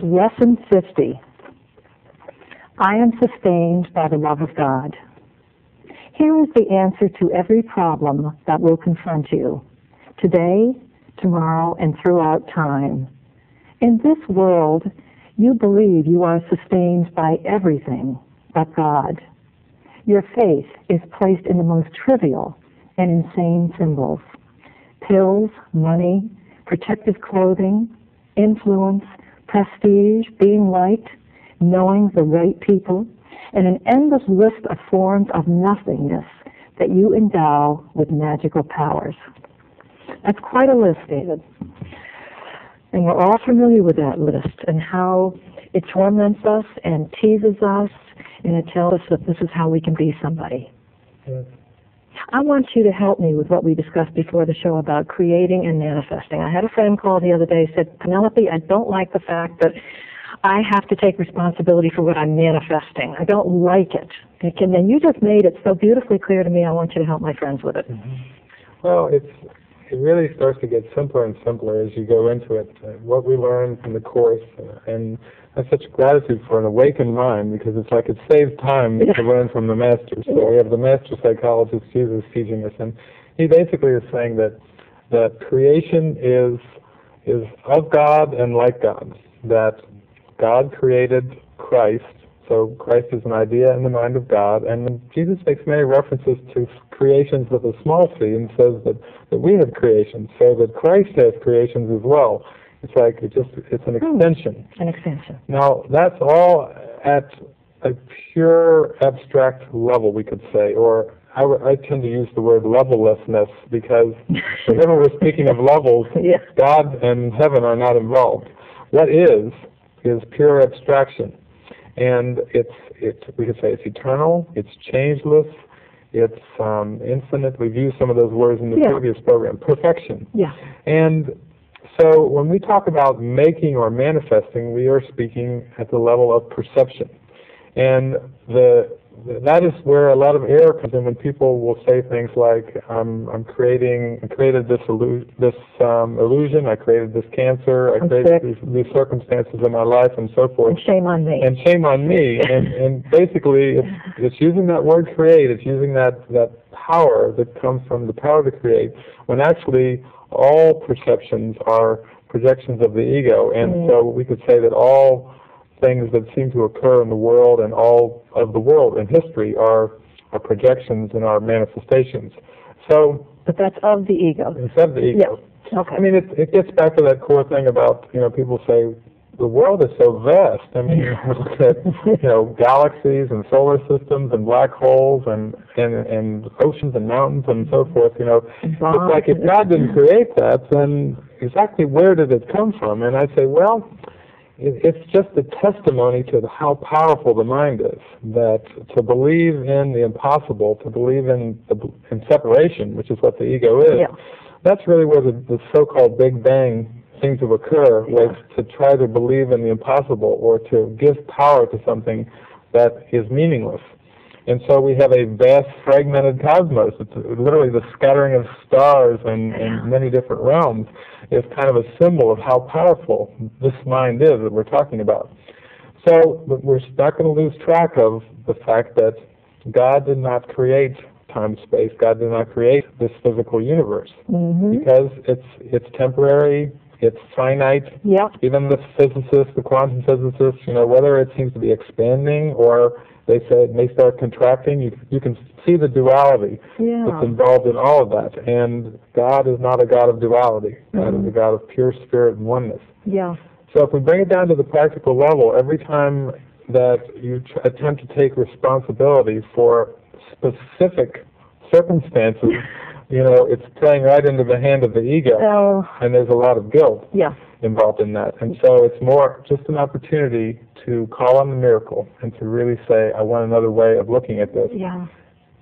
Lesson 50. I am sustained by the love of God. Here is the answer to every problem that will confront you today, tomorrow, and throughout time. In this world, you believe you are sustained by everything but God. Your faith is placed in the most trivial and insane symbols pills, money, protective clothing, influence, prestige, being liked, knowing the right people, and an endless list of forms of nothingness that you endow with magical powers. That's quite a list, David. And we're all familiar with that list and how it torments us and teases us and it tells us that this is how we can be somebody. I want you to help me with what we discussed before the show about creating and manifesting. I had a friend call the other day said, Penelope, I don't like the fact that I have to take responsibility for what I'm manifesting. I don't like it. And then you just made it so beautifully clear to me. I want you to help my friends with it. Mm-hmm. Well, it's it really starts to get simpler and simpler as you go into it. Uh, what we learn from the course, uh, and I have such gratitude for an awakened mind because it's like it saves time yeah. to learn from the master. So we have the master psychologist Jesus teaching us, and he basically is saying that that creation is is of God and like God. That God created Christ so Christ is an idea in the mind of God, and Jesus makes many references to creations with a small c and says that, that we have creations, so that Christ has creations as well. It's like it just it's an hmm. extension. An extension. Now that's all at a pure abstract level, we could say, or I, I tend to use the word levellessness because whenever we're speaking of levels, yeah. God and heaven are not involved. What is is pure abstraction and it's it's we could say it's eternal, it's changeless, it's um, infinite. We've used some of those words in the yeah. previous program. Perfection. Yeah. And so when we talk about making or manifesting, we are speaking at the level of perception. And the that is where a lot of error comes in when people will say things like, "I'm I'm creating I created this illu- this um, illusion, I created this cancer, I I'm created these, these, circumstances in my life, and so forth." And shame on me. And shame on me. and and basically, it's it's using that word "create." It's using that that power that comes from the power to create, when actually all perceptions are projections of the ego, and mm-hmm. so we could say that all things that seem to occur in the world and all of the world in history are, are projections and are manifestations. So, but that's of the ego. It's of the ego. Yeah. Okay. I mean, it, it gets back to that core thing about you know people say the world is so vast. I mean, you look at you know galaxies and solar systems and black holes and and and oceans and mountains and so forth. You know, mm-hmm. it's like if God didn't create that, then exactly where did it come from? And I say, well, it's just a testimony to how powerful the mind is. That to believe in the impossible, to believe in the, in separation, which is what the ego is, yeah. that's really where the, the so-called Big Bang seems to occur, yeah. was to try to believe in the impossible or to give power to something that is meaningless. And so we have a vast fragmented cosmos. It's literally the scattering of stars in, in many different realms is kind of a symbol of how powerful this mind is that we're talking about. So we're not going to lose track of the fact that God did not create time space. God did not create this physical universe mm-hmm. because it's it's temporary. It's finite. Yeah. Even the physicists, the quantum physicists, you know, whether it seems to be expanding or they say it may start contracting. You, you can see the duality yeah. that's involved in all of that. And God is not a God of duality. Mm-hmm. God is a mm-hmm. God of pure spirit and oneness. Yeah. So if we bring it down to the practical level, every time that you attempt to take responsibility for specific circumstances, you know, it's playing right into the hand of the ego, oh. and there's a lot of guilt yeah. involved in that. And so it's more just an opportunity to call on the miracle and to really say, I want another way of looking at this. Yeah.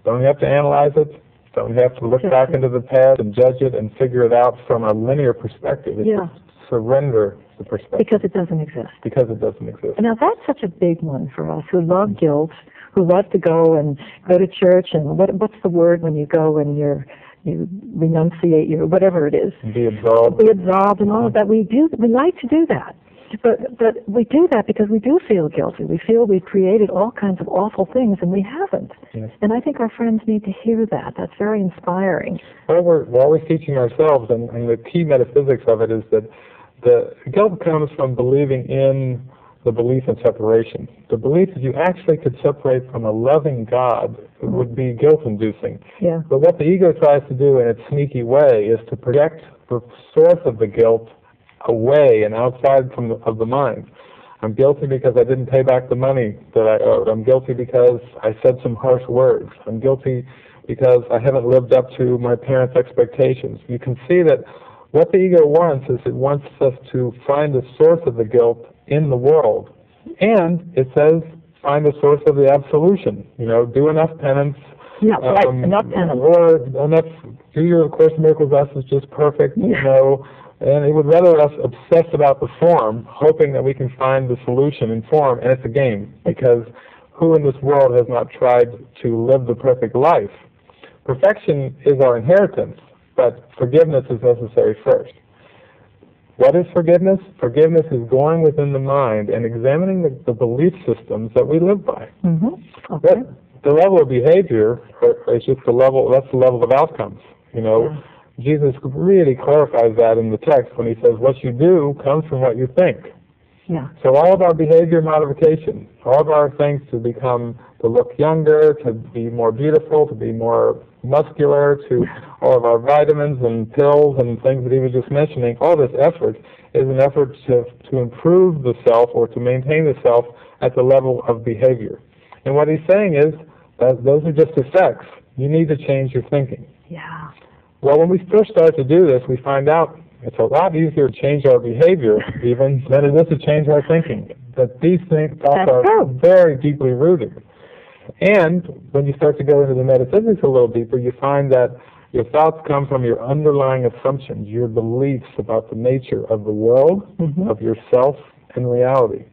Don't have to analyze it. Don't have to look back into the past and judge it and figure it out from a linear perspective. It's yeah. surrender the perspective. Because it doesn't exist. Because it doesn't exist. Now that's such a big one for us who love guilt, who love to go and go to church and what what's the word when you go and you're you renunciate your whatever it is. Be absolved. Be absolved and all of that. We do we like to do that. But but we do that because we do feel guilty. We feel we've created all kinds of awful things and we haven't. Yes. And I think our friends need to hear that. That's very inspiring. Well, we're, while we're always teaching ourselves, and, and the key metaphysics of it is that the guilt comes from believing in the belief in separation. The belief that you actually could separate from a loving God would be guilt-inducing. Yeah. But what the ego tries to do in its sneaky way is to project the source of the guilt away and outside from the, of the mind. I'm guilty because I didn't pay back the money that I owed. I'm guilty because I said some harsh words. I'm guilty because I haven't lived up to my parents' expectations. You can see that what the ego wants is it wants us to find the source of the guilt in the world. And it says find the source of the absolution. You know, do enough penance. Yeah, right. Um, enough penance. Or enough, do your of Course in Miracles lessons just perfect, you know. And it would rather us obsess about the form, hoping that we can find the solution in form, and it's a game, because who in this world has not tried to live the perfect life? Perfection is our inheritance, but forgiveness is necessary first. What is forgiveness? Forgiveness is going within the mind and examining the, the belief systems that we live by. Mm-hmm. Okay. That, the level of behavior is just the level, that's the level of outcomes. You know, Yeah. Jesus really clarifies that in the text when he says, what you do comes from what you think. Yeah. So all of our behavior modification, all of our things to become, to look younger, to be more beautiful, to be more muscular, to all of our vitamins and pills and things that he was just mentioning, all this effort is an effort to, to improve the self or to maintain the self at the level of behavior. And what he's saying is that those are just effects. You need to change your thinking. Yeah. Well, when we first start to do this, we find out it's a lot easier to change our behavior even than it is to change our thinking. That these things thoughts are true. very deeply rooted. And when you start to go into the metaphysics a little deeper, you find that your thoughts come from your underlying assumptions, your beliefs about the nature of the world, Mhm. of yourself, and reality.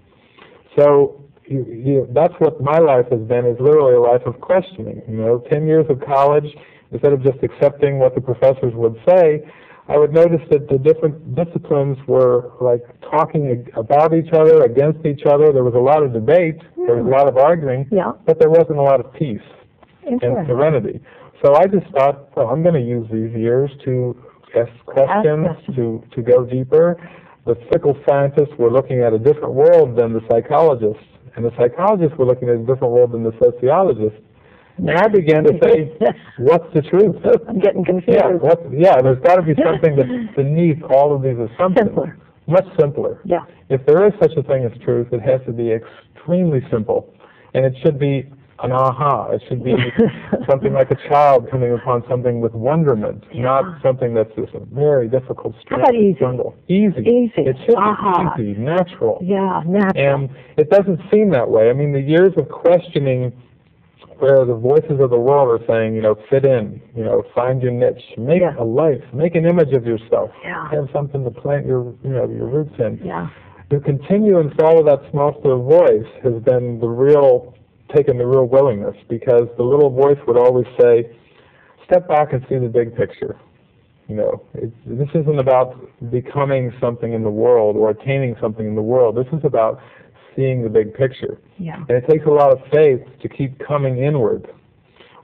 So you, you, that's what my life has been, is literally a life of questioning. You know, 10 years of college, instead of just accepting what the professors would say, I would notice that the different disciplines were like talking about each other, against each other. There was a lot of debate, there was a lot of arguing, Yeah. but there wasn't a lot of peace and serenity. So I just thought, well, I'm going to use these years to ask questions, questions. to, to go deeper. The fickle scientists were looking at a different world than the psychologists, and the psychologists were looking at a different world than the sociologists. And I began to say, what's the truth? I'm getting confused. Yeah, yeah, there's got to be something that's beneath all of these assumptions. Simpler. Much simpler. Yeah. If there is such a thing as truth, it has to be extremely simple, and it should be an aha. It should be something like a child coming upon something with wonderment, Yeah. not something that's just a very difficult How about easy? jungle. Easy. Easy. It should Aha. be easy, natural. Yeah, natural. And it doesn't seem that way. I mean, the years of questioning where the voices of the world are saying, you know, fit in, you know, find your niche, make Yeah. a life, make an image of yourself, Yeah. have something to plant your, you know, your roots in. yeah. To continue and follow that small voice has been the real, taken the real willingness because the little voice would always say, step back and see the big picture. You know, it, this isn't about becoming something in the world or attaining something in the world. This is about seeing the big picture. Yeah. And it takes a lot of faith to keep coming inward.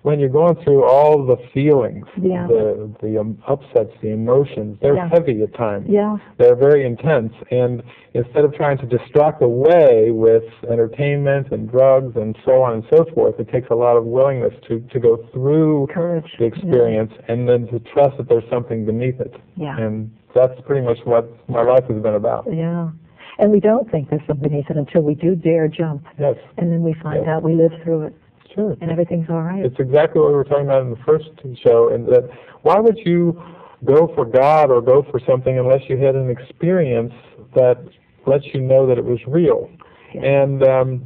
When you're going through all the feelings, Yeah. the the um, upsets, the emotions, they're Yeah. heavy at times. Yeah. They're very intense, and instead of trying to distract away with entertainment and drugs and so on and so forth, it takes a lot of willingness to, to go through Courage. the experience and then to trust that there's something beneath it. Yeah. And that's pretty much what my life has been about. Yeah. And we don't think there's something beneath it until we do dare jump. Yes, And then we find Yeah. out we live through it sure. and everything's all right. It's exactly what we were talking about in the first show, and that why would you go for God or go for something unless you had an experience that lets you know that it was real? And um,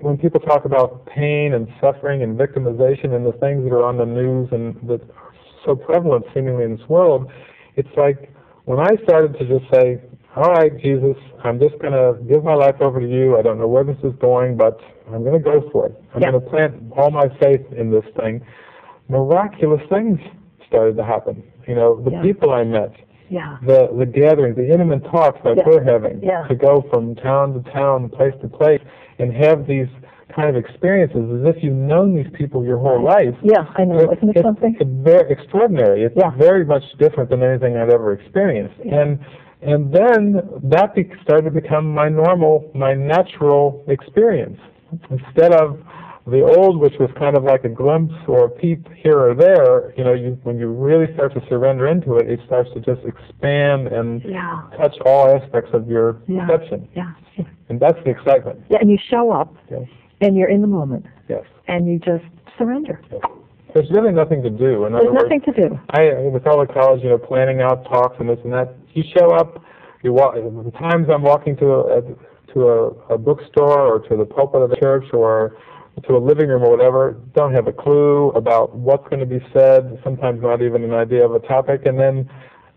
when people talk about pain and suffering and victimization and the things that are on the news and that are so prevalent seemingly in this world, it's like when I started to just say, all right, Jesus, I'm just going to give my life over to you. I don't know where this is going, but I'm going to go for it. I'm Yeah. going to plant all my faith in this thing. Miraculous things started to happen. You know, the Yeah. people I met, Yeah. the the gatherings, the intimate talks that Yeah. we're having, Yeah. to go from town to town, place to place, and have these kind of experiences as if you've known these people your whole life. Yeah, I know. It- Isn't it it's, something? It's very extraordinary. It's Yeah. very much different than anything I've ever experienced. And and then that be, started to become my normal, my natural experience. Instead of the old, which was kind of like a glimpse or a peep here or there, you know, you, when you really start to surrender into it, it starts to just expand and Yeah. touch all aspects of your Yeah. perception. Yeah. Yeah. And that's the excitement. Yeah, and you show up Yes. and you're in the moment Yes. and you just surrender. There's really nothing to do. In There's words, nothing to do. I, with all the college, you know, planning out talks and this and that, you show up, you walk, the times I'm walking to a, to a, a bookstore or to the pulpit of the church or to a living room or whatever, don't have a clue about what's going to be said, sometimes not even an idea of a topic, and then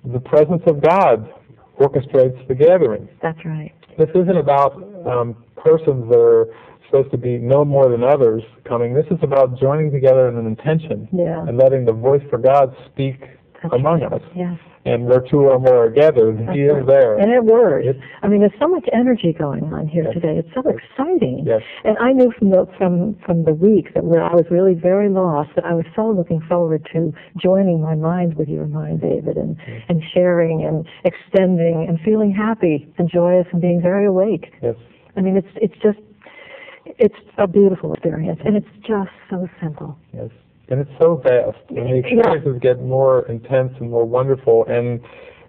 the presence of God orchestrates the gathering. That's right. This isn't about um, persons that are supposed to be no more than others coming. This is about joining together in an intention Yeah. and letting the voice for God speak That's among right. us. Yes. And where two or more are gathered, That's He is there. And it works. It- I mean, there's so much energy going on here Yes. today. It's so exciting. Yes. And I knew from the from from the week that where I was really very lost that I was so looking forward to joining my mind with your mind, David, and and sharing and extending and feeling happy and joyous and being very awake. Yes. I mean, it's it's just it's a beautiful experience, and it's just so simple. Yes. And it's so vast. And the Yeah. experiences get more intense and more wonderful. And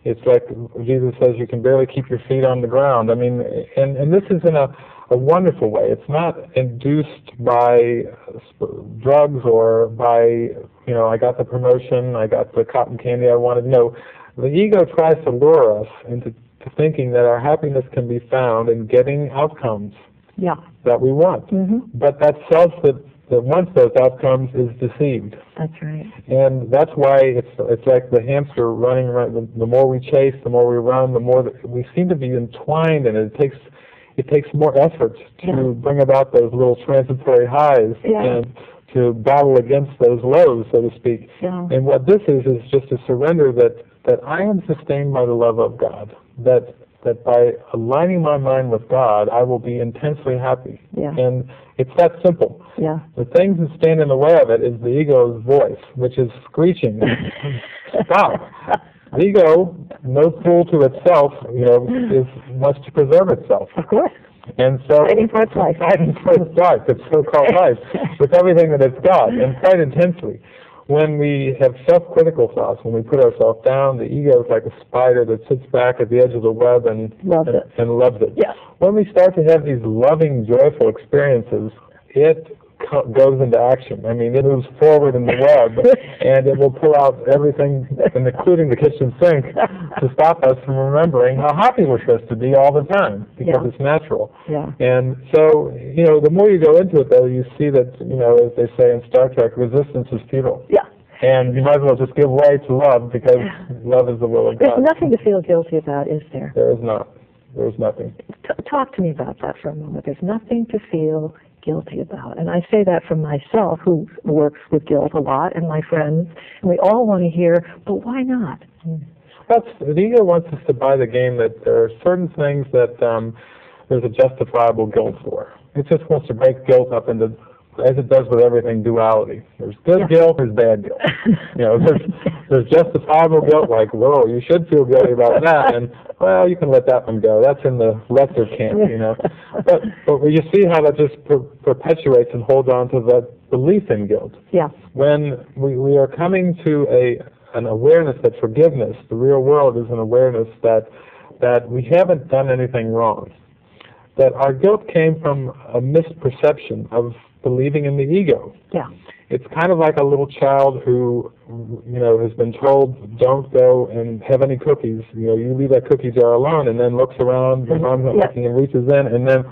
it's like Jesus says, you can barely keep your feet on the ground. I mean, and, and this is in a, a wonderful way. It's not induced by uh, sp- drugs or by, you know, I got the promotion, I got the cotton candy I wanted. No, the ego tries to lure us into thinking that our happiness can be found in getting outcomes Yeah. that we want. hmm But that self that, that wants those outcomes is deceived. That's right. And that's why it's it's like the hamster running around. The, the more we chase, the more we run, the more that we seem to be entwined, and it takes it takes more effort to Yeah. bring about those little transitory highs Yeah. and to battle against those lows, so to speak. Yeah. And what this is is just a surrender that that I am sustained by the love of God. That that by aligning my mind with God, I will be intensely happy. Yeah. And it's that simple. Yeah. The things that stand in the way of it is the ego's voice, which is screeching, "Stop!" The ego, no fool to itself, you know, is wants to preserve itself, Of course. and so Fighting for its life. fighting for its life, its so-called life, with everything that it's got, and quite intensely. When we have self-critical thoughts, when we put ourselves down, the ego is like a spider that sits back at the edge of the web and Loves and, it. and loves it Yeah. when we start to have these loving, joyful experiences, it goes into action. I mean, it moves forward in the web, and it will pull out everything, including the kitchen sink, to stop us from remembering how happy we're supposed to be all the time, because Yeah. it's natural. Yeah. And so, you know, the more you go into it, though, you see that, you know, as they say in Star Trek, resistance is futile. Yeah. And you might as well just give way to love, because love is the will of God. There's nothing to feel guilty about, is there? There is not. There is nothing. T- talk to me about that for a moment. There's nothing to feel guilty about. And I say that from myself, who works with guilt a lot, and my friends, and we all want to hear, but why not? That's the ego wants us to buy the game that there are certain things that um, there's a justifiable guilt for. It just wants to break guilt up into, as it does with everything, duality. There's good Yeah. guilt, there's bad guilt. You know, there's there's justifiable guilt, like whoa, you should feel guilty about that, and well, you can let that one go. That's in the lesser camp, you know. But but you see how that just per- perpetuates and holds on to that belief in guilt Yeah. when we, we are coming to a an awareness that forgiveness, the real world is an awareness that that we haven't done anything wrong. That our guilt came from a misperception of believing in the ego. Yeah. It's kind of like a little child who, you know, has been told, "Don't go and have any cookies." You know, you leave that cookie jar alone, and then looks around, mm-hmm. the mom's not Yeah. looking, and reaches in, and then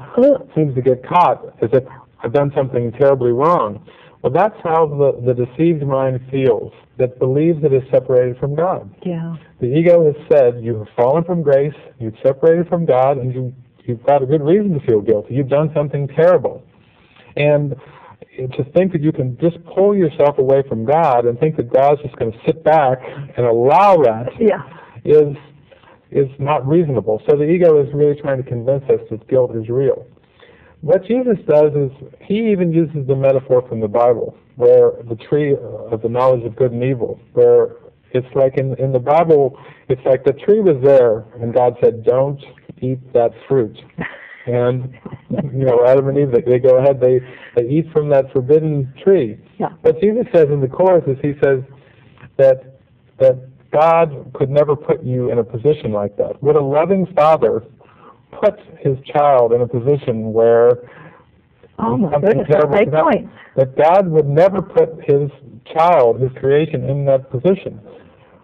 seems to get caught as if I've done something terribly wrong. Well, that's how the, the deceived mind feels, that believes it is separated from God. Yeah. The ego has said, you have fallen from grace, you've separated from God, and you, you've got a good reason to feel guilty. You've done something terrible. And to think that you can just pull yourself away from God and think that God's just going to sit back and allow that Yeah. is is not reasonable. So the ego is really trying to convince us that guilt is real. What Jesus does is he even uses the metaphor from the Bible, where the tree of the knowledge of good and evil, where it's like in in the Bible, it's like the tree was there, and God said, "Don't eat that fruit." And you know, Adam and Eve, they, they go ahead, they they eat from that forbidden tree. Yeah. What Jesus says in the Course is he says that that God could never put you in a position like that. Would a loving father put his child in a position where Oh my something goodness, that's terrible could happen? point. that God would never put his child, his creation, in that position.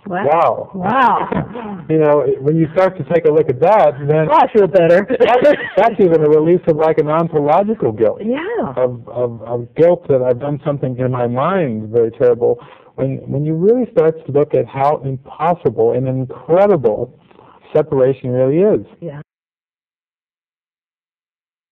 Wow. Wow. You know, when you start to take a look at that, then Well, I feel better. that's, that's even a release of like an ontological guilt. yeah. Of, of, of guilt that I've done something in my mind very terrible. When when you really start to look at how impossible and incredible separation really is. Yeah.